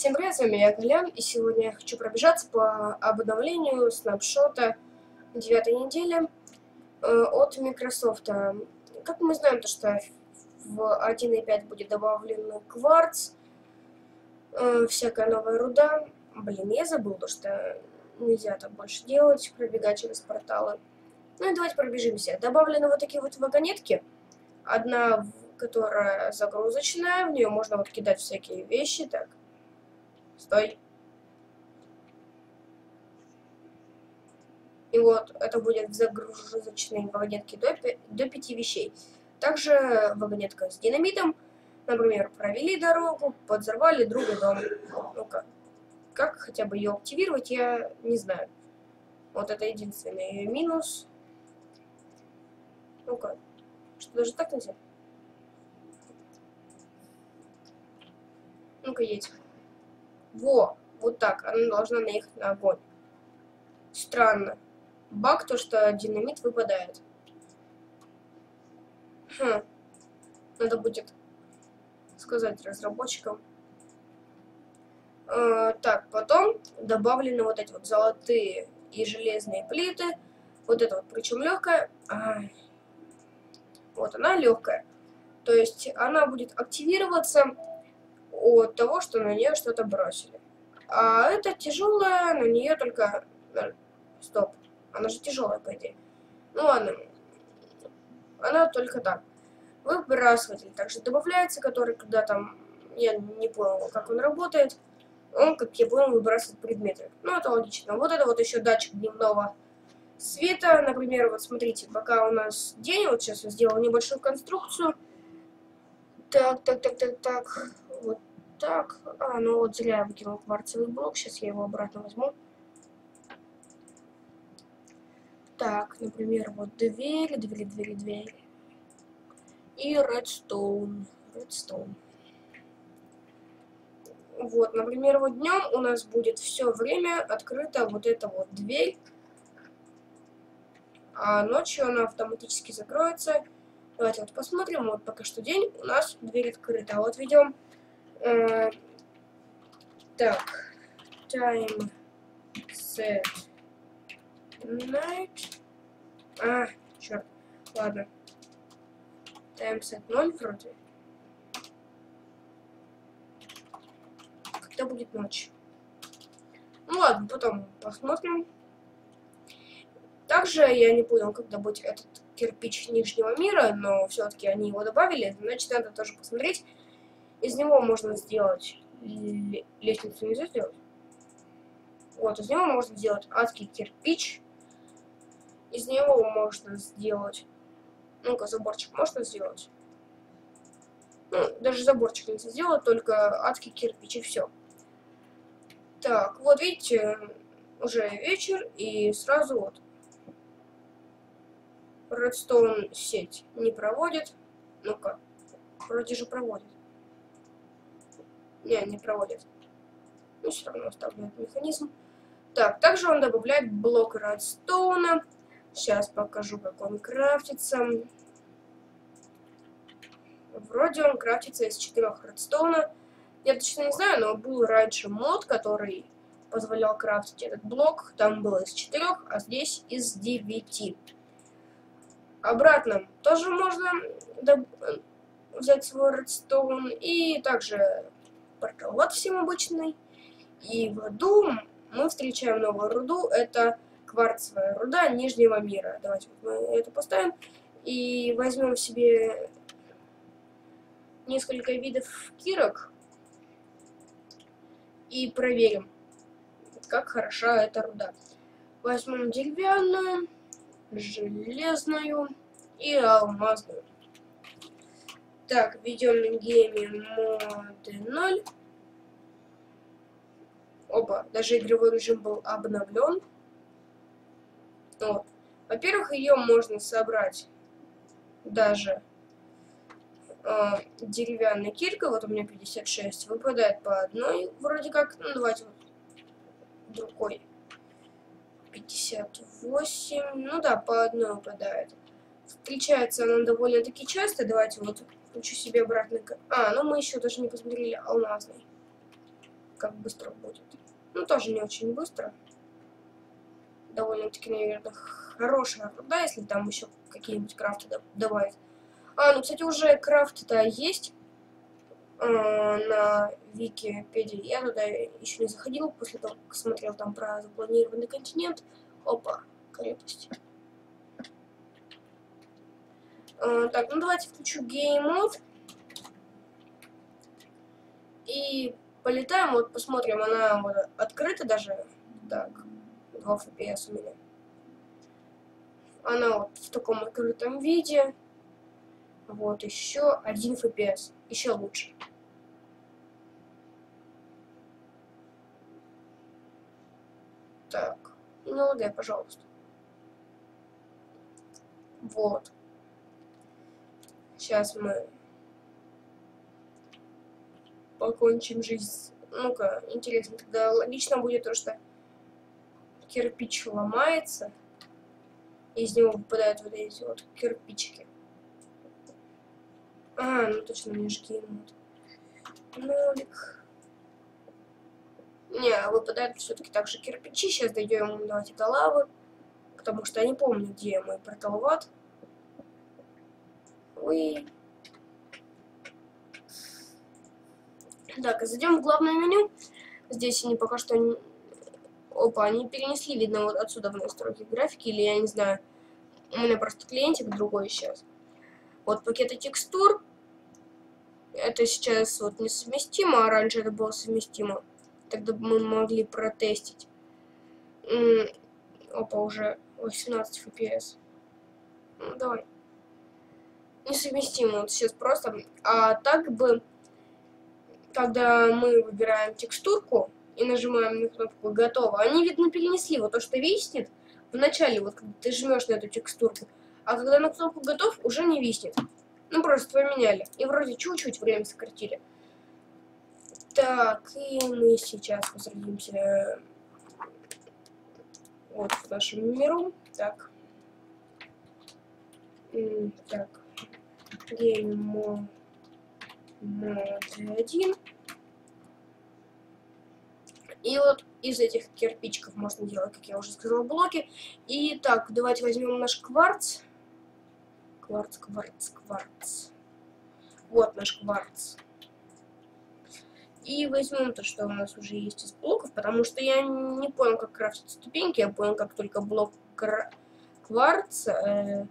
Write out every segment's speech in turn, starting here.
Всем привет, с вами я Колян, и сегодня я хочу пробежаться по обновлению снапшота 9 недели э, от Microsoft. Как мы знаем, то что в 1.5 будет добавлен кварц, э, всякая новая руда. Блин, я забыл, то что нельзя так больше делать, пробегать через порталы. Ну и давайте пробежимся. Добавлены вот такие вот вагонетки. Одна, которая загрузочная, в нее можно вот кидать всякие вещи, так. Стой. И вот это будет в загрузочной вагонетке до, до 5 вещей. Также вагонетка с динамитом. Например, провели дорогу, подзорвали другой дом. Ну-ка. Как хотя бы ее активировать, я не знаю. Вот это единственный ее минус. Ну-ка. Что, даже так нельзя? Ну-ка, едь. Во, вот так. Она должна наехать на огонь. Странно. Баг то, что динамит выпадает. Хм. Надо будет сказать разработчикам. Э, так, потом добавлены вот эти вот золотые и железные плиты. Вот это вот, причем легкая. Вот она легкая. То есть она будет активироваться от того, что на нее что-то бросили. А это тяжелая, на нее только... Э, стоп. Она же тяжелая, по идее. Ну ладно. Она только так. Выбрасыватель также добавляется, который когда там... Я не понял, как он работает. Он, как я понял, выбрасывает предметы. Ну, это логично. Вот это вот еще датчик дневного света. Например, вот смотрите, пока у нас день, вот сейчас я сделал небольшую конструкцию. Так, так, так, так, так. Вот так. А, ну вот зря я выкинул кварцевый блок. Сейчас я его обратно возьму. Так, например, вот дверь, дверь, дверь, дверь. И редстоун. Редстоун. Вот, например, вот днем у нас будет все время открыта вот эта вот дверь. А ночью она автоматически закроется. Давайте вот посмотрим. Вот пока что день, у нас дверь открыта. А вот ведем Э, так, time set night. А, черт, ладно. Time set 0 вроде. Когда будет ночь? Ну ладно, потом посмотрим. Также я не понял, когда будет этот кирпич Нижнего мира, но все-таки они его добавили, значит надо тоже посмотреть. Из него можно сделать лестницу нельзя сделать. Вот, из него можно сделать адский кирпич. Из него можно сделать... Ну-ка, заборчик можно сделать? Ну, даже заборчик нельзя сделать, только адский кирпич и все. Так, вот видите, уже вечер, и сразу вот. Redstone сеть не проводит. Ну-ка, вроде же проводит. Не, не проводит. Ну, все равно оставлю этот механизм. Так, также он добавляет блок редстоуна. Сейчас покажу, как он крафтится. Вроде он крафтится из четырех редстоуна. Я точно не знаю, но был раньше мод, который позволял крафтить этот блок. Там было из четырех, а здесь из девяти. Обратно тоже можно взять свой редстоун. И также портал всем обычный. И в аду мы встречаем новую руду. Это кварцевая руда Нижнего мира. Давайте мы это поставим. И возьмем себе несколько видов кирок. И проверим, как хороша эта руда. Возьмем деревянную, железную и алмазную. Так, введем гейме моды 0. Опа, даже игровой режим был обновлен. Вот. Во-первых, ее можно собрать даже э, деревянной киркой. Вот у меня 56. Выпадает по одной, вроде как. Ну, давайте вот другой. 58. Ну да, по одной выпадает. Встречается она довольно-таки часто. Давайте вот Включу себе обратно. А, ну мы еще даже не посмотрели алмазный. как быстро будет. Ну, тоже не очень быстро. Довольно-таки, наверное, хорошая руда, если там еще какие-нибудь крафты добавить. А, ну, кстати, уже крафты-то есть э, на Википедии. Я туда еще не заходил, после того, как смотрел там про запланированный континент. Опа, крепость. Э, так, ну давайте включу game mode. И полетаем, вот посмотрим, она вот открыта даже. Так, 2 FPS у меня. Она вот в таком открытом виде. Вот, еще один FPS. Еще лучше. Так, ну пожалуйста. Вот. Сейчас мы покончим жизнь. Ну-ка, интересно, тогда логично будет то, что кирпич ломается, и из него выпадают вот эти вот кирпичики. А, ну точно, мне же кинут. Нолик. Не, выпадают все-таки также кирпичи. Сейчас дойдем давайте до лавы. Потому что я не помню, где мой порталват. Ой. Так, зайдем в главное меню. Здесь они пока что... Опа, они перенесли, видно, вот отсюда в настройки графики, или я не знаю. У меня просто клиентик другой сейчас. Вот пакеты текстур. Это сейчас вот несовместимо, а раньше это было совместимо. Тогда мы могли протестить. Опа, уже 18 FPS. Ну, давай. Несовместимо. Вот сейчас просто... А так бы когда мы выбираем текстурку и нажимаем на кнопку «Готово», они, видно, перенесли вот то, что виснет в начале, вот когда ты жмешь на эту текстурку, а когда на кнопку «Готов» уже не виснет. Ну, просто поменяли. И вроде чуть-чуть время сократили. Так, и мы сейчас возродимся вот в нашем миру. Так. Так. Game мод 1. И вот из этих кирпичиков можно делать, как я уже сказала, блоки. И так, давайте возьмем наш кварц. Кварц, кварц, кварц. Вот наш кварц. И возьмем то, что у нас уже есть из блоков, потому что я не понял, как крафтить ступеньки, я понял, как только блок кварца, э,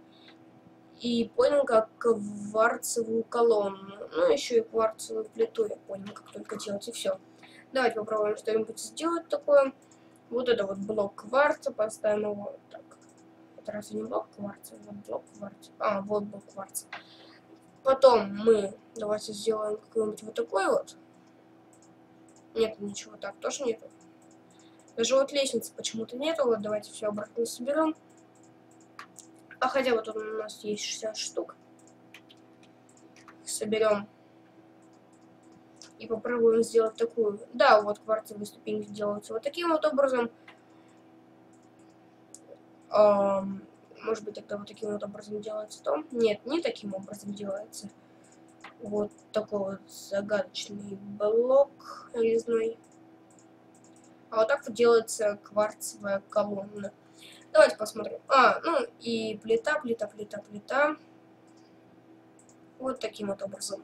и понял, как кварцевую колонну. Ну, еще и кварцевую плиту я понял, как только делать, и все. Давайте попробуем что-нибудь сделать такое. Вот это вот блок кварца, поставим его так. Это разве не блок кварца? Вот блок кварца. А, вот блок кварца. Потом мы давайте сделаем какой-нибудь вот такой вот. Нет, ничего так тоже нету. Даже вот лестницы почему-то нету. Вот давайте все обратно соберем. А хотя вот у нас есть 60 штук. Соберем. И попробуем сделать такую. Да, вот кварцевые ступеньки делаются вот таким вот образом. Эм, может быть, тогда вот таким вот образом делается то? Нет, не таким образом делается. Вот такой вот загадочный блок резной. А вот так вот делается кварцевая колонна. Давайте посмотрим. А, ну и плита, плита, плита, плита. Вот таким вот образом.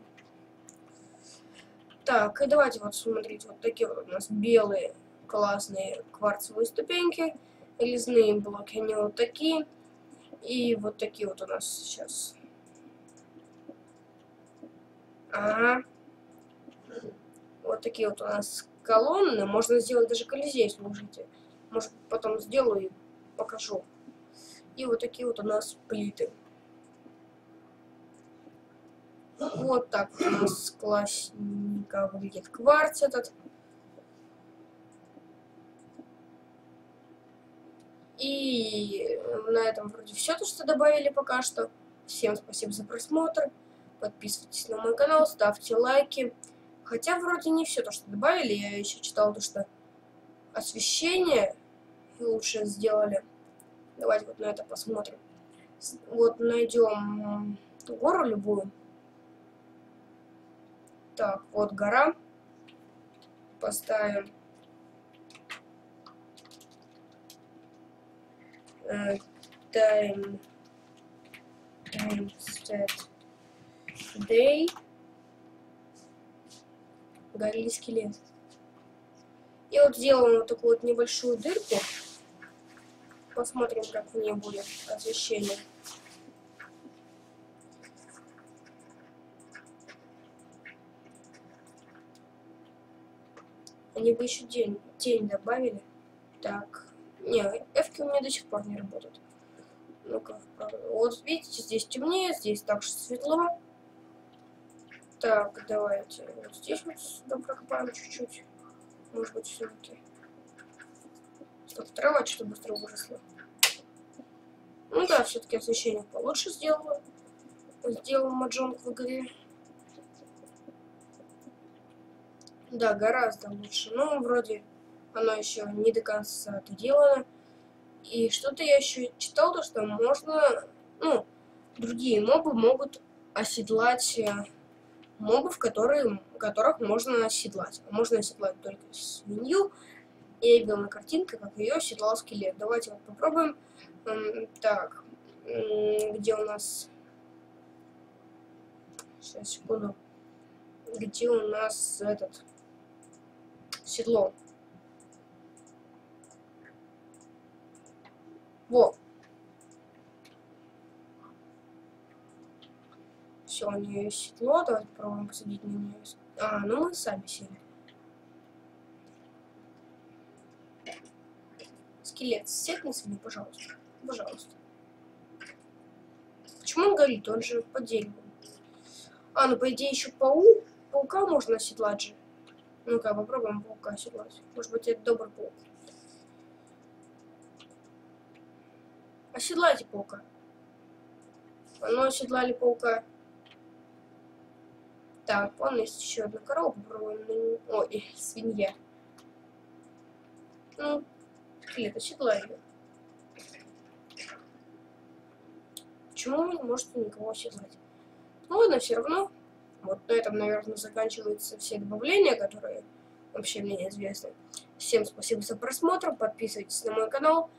Так, и давайте вот смотреть, вот такие вот у нас белые классные кварцевые ступеньки. Резные блоки, они вот такие. И вот такие вот у нас сейчас. Ага. Вот такие вот у нас колонны. Можно сделать даже колизей, слушайте. Может, потом сделаю покажу. И вот такие вот у нас плиты. Вот так у нас классненько выглядит кварц этот. И на этом вроде все то, что добавили пока что. Всем спасибо за просмотр. Подписывайтесь на мой канал, ставьте лайки. Хотя вроде не все то, что добавили. Я еще читал то, что освещение лучше сделали. Давайте вот на это посмотрим. Вот найдем гору любую. Так, вот гора. поставим э, time time set day горели скелет. И вот сделаем вот такую вот небольшую дырку. Посмотрим, как в ней будет освещение. Они бы еще тень, тень добавили. Так. Не, эфки у меня до сих пор не работают. Ну-ка, вот видите, здесь темнее, здесь также светло. Так, давайте вот здесь вот прокопаем чуть-чуть. Может быть, все-таки. Чтобы трава что-то быстро выросла. Ну да, все-таки освещение получше сделала. Сделал маджонг в игре. Да, гораздо лучше. Но вроде оно еще не до конца доделано. И что-то я еще читал, то, что можно, ну, другие мобы могут оседлать э, мобов, которые, которых можно оседлать. Можно оседлать только свинью. Я видел на картинке, как ее оседлал скелет. Давайте вот попробуем. Так, где у нас... Сейчас, секунду. Где у нас этот седло. Во. Все, у нее седло. Давайте попробуем посадить на нее. А, ну мы сами сели. Скелет, сядь на свинью, пожалуйста. Пожалуйста. Почему он горит? Он же по дереву. А, ну по идее еще паук. Паука можно оседлать же. Ну-ка, попробуем паука оседлать. Может быть, это добрый паук. Оседлайте паука. Ну, оседлали паука. Так, вон есть еще одна на Ой, свинья. Ну, клет, оседлай ее. Почему вы не можете никого оседлать? Ну ладно, все равно вот на этом, наверное, заканчиваются все добавления, которые вообще мне известны. Всем спасибо за просмотр, подписывайтесь на мой канал.